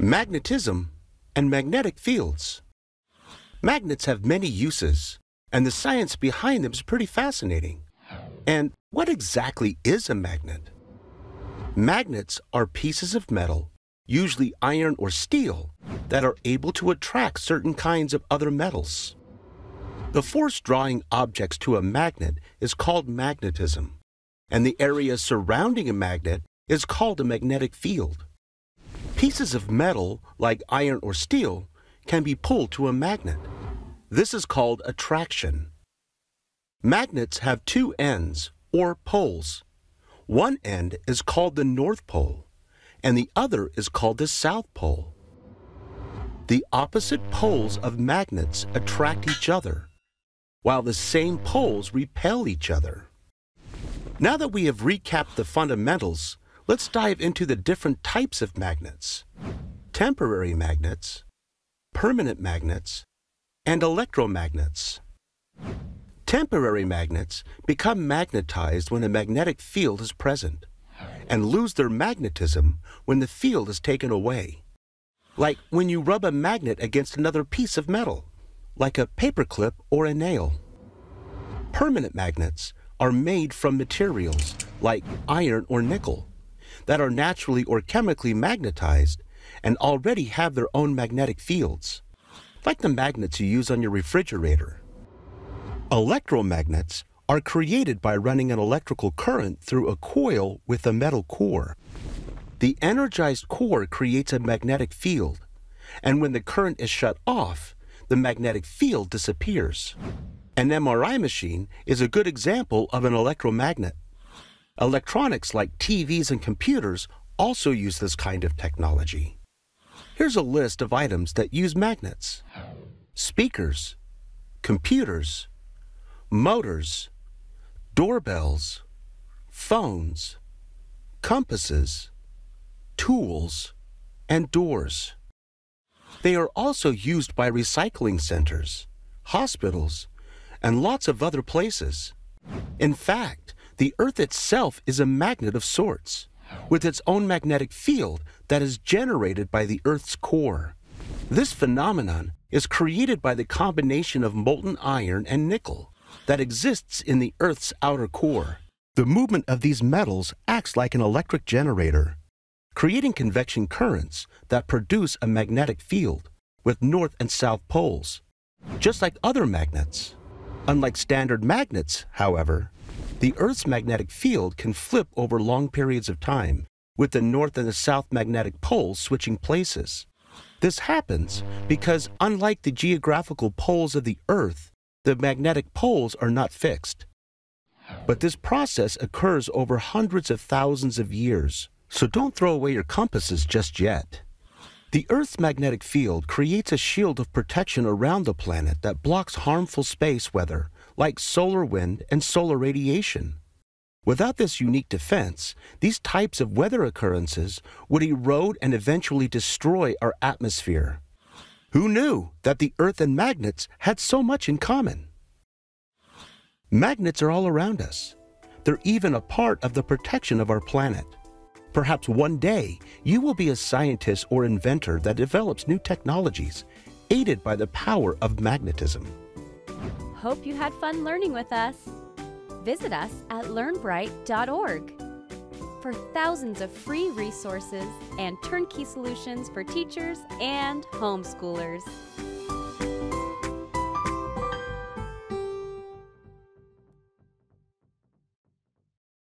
magnetism, and magnetic fields. Magnets have many uses, and the science behind them is pretty fascinating. And what exactly is a magnet? Magnets are pieces of metal, usually iron or steel, that are able to attract certain kinds of other metals. The force drawing objects to a magnet is called magnetism, and the area surrounding a magnet is called a magnetic field. Pieces of metal, like iron or steel, can be pulled to a magnet. This is called attraction. Magnets have two ends, or poles. One end is called the North Pole, and the other is called the South Pole. The opposite poles of magnets attract each other, while the same poles repel each other. Now that we have recapped the fundamentals, let's dive into the different types of magnets temporary magnets, permanent magnets, and electromagnets. Temporary magnets become magnetized when a magnetic field is present and lose their magnetism when the field is taken away. Like when you rub a magnet against another piece of metal, like a paperclip or a nail. Permanent magnets are made from materials like iron or nickel that are naturally or chemically magnetized and already have their own magnetic fields, like the magnets you use on your refrigerator. Electromagnets are created by running an electrical current through a coil with a metal core. The energized core creates a magnetic field, and when the current is shut off, the magnetic field disappears. An MRI machine is a good example of an electromagnet. Electronics like TVs and computers also use this kind of technology. Here's a list of items that use magnets speakers, computers, motors, doorbells, phones, compasses, tools, and doors. They are also used by recycling centers, hospitals, and lots of other places. In fact, the Earth itself is a magnet of sorts, with its own magnetic field that is generated by the Earth's core. This phenomenon is created by the combination of molten iron and nickel that exists in the Earth's outer core. The movement of these metals acts like an electric generator, creating convection currents that produce a magnetic field with north and south poles, just like other magnets. Unlike standard magnets, however, the Earth's magnetic field can flip over long periods of time, with the north and the south magnetic poles switching places. This happens because, unlike the geographical poles of the Earth, the magnetic poles are not fixed. But this process occurs over hundreds of thousands of years, so don't throw away your compasses just yet. The Earth's magnetic field creates a shield of protection around the planet that blocks harmful space weather, like solar wind and solar radiation. Without this unique defense, these types of weather occurrences would erode and eventually destroy our atmosphere. Who knew that the Earth and magnets had so much in common? Magnets are all around us. They're even a part of the protection of our planet. Perhaps one day you will be a scientist or inventor that develops new technologies, aided by the power of magnetism. Hope you had fun learning with us. Visit us at learnbright.org for thousands of free resources and turnkey solutions for teachers and homeschoolers.